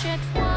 should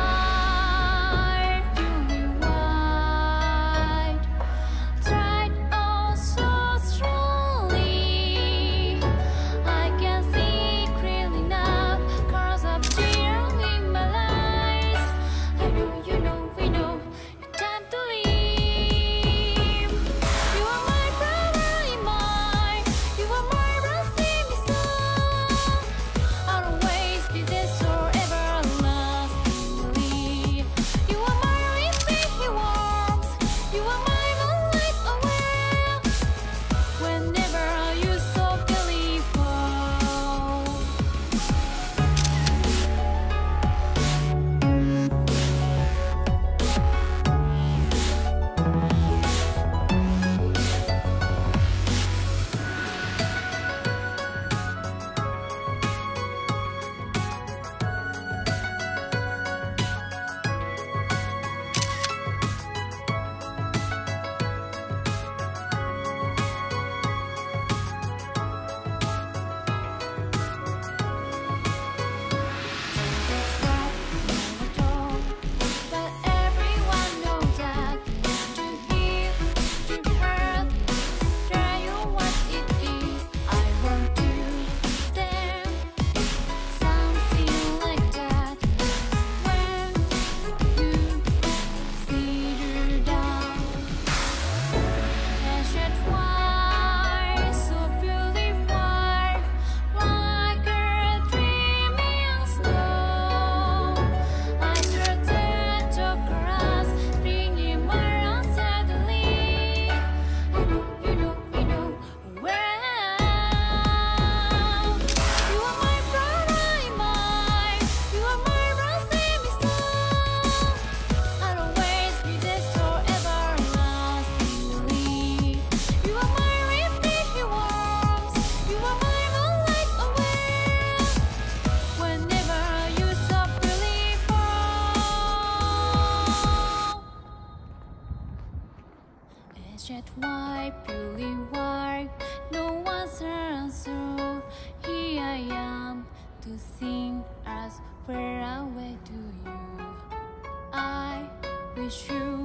yet why purely work no one's answer here I am to think as far away to you? I wish you